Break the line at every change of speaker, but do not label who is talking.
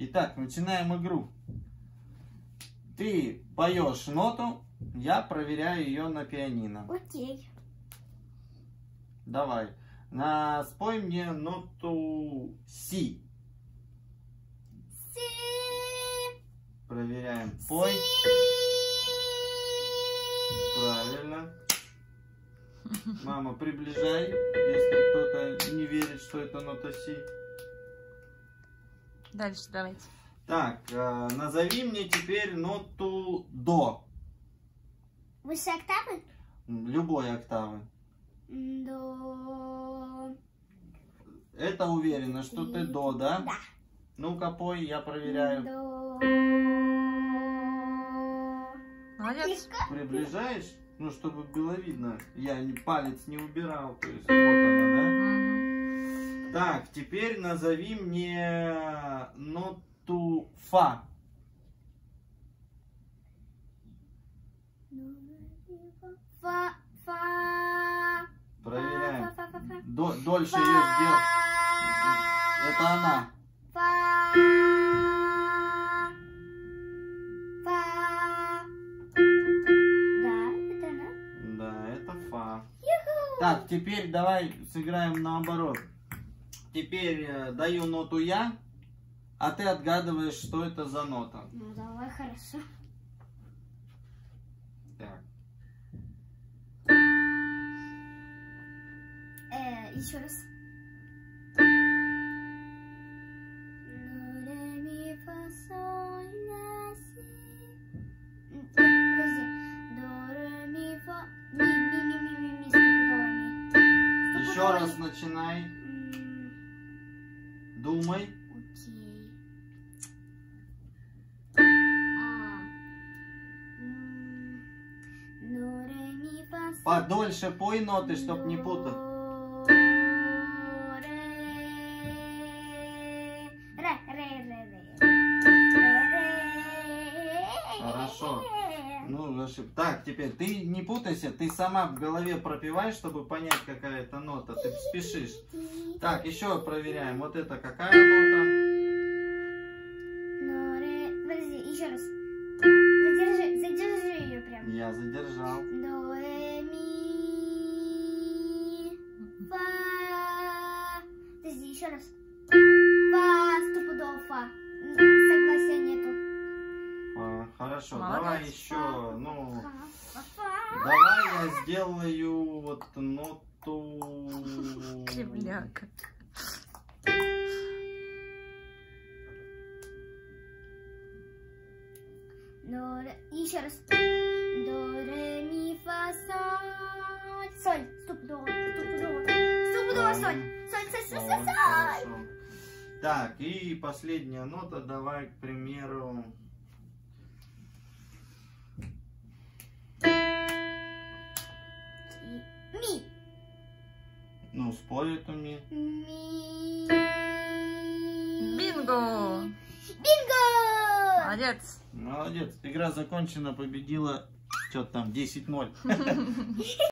Итак, начинаем игру. Ты поешь ноту, я проверяю ее на пианино.
Окей.
Давай. На, спой мне ноту Си.
Си.
Проверяем. Пой.
Си.
Правильно. Мама, приближай, если кто-то не верит, что это нота Си.
Дальше давайте.
Так, э, назови мне теперь ноту До.
Выше октавы?
Любой октавы.
До.
Это уверена, что ты До, да?
Да.
Ну-ка, пой, я проверяю.
До.
Молодец.
Приближаешь? Ну, чтобы было видно. Я палец не убирал. То есть, вот она, да? Так, теперь назови мне ноту Фа.
Фа. Фа.
Проверяем.
Фа, фа, фа, фа.
До- дольше ее сделал. Это она.
Да, это
Фа. Так, теперь давай сыграем наоборот. Теперь э, даю ноту я, а ты отгадываешь, что это за нота.
Ну, давай, хорошо.
Так.
Э, еще раз. Ну, э.
Еще раз начинай. Думай.
Окей. А. М, Ну, ре, ми, фа, соль.
Подольше пой ноты, чтоб не путать.
Ре, ре. Ре, ре.
Хорошо. Ну, ошиб- Так, теперь ты не путайся, ты сама в голове пропивай, чтобы понять, какая это нота. Ты спешишь. Так, еще проверяем. Вот это какая нота? Хорошо,
Молодец.
давай еще. Ну, давай я сделаю вот ноту.
Кривляка.
До, ре, еще раз. До, ре, ми, фа, соль. Соль, стопудово, стопудово. Стопудово соль. Соль, соль, соль,
Вот,
соль, соль.
хорошо. Так, и последняя нота, давай, к примеру. Ну, спой эту
ми.
Бинго!
Бинго!
Молодец.
Молодец. Игра закончена, победила. Что там, 10-0.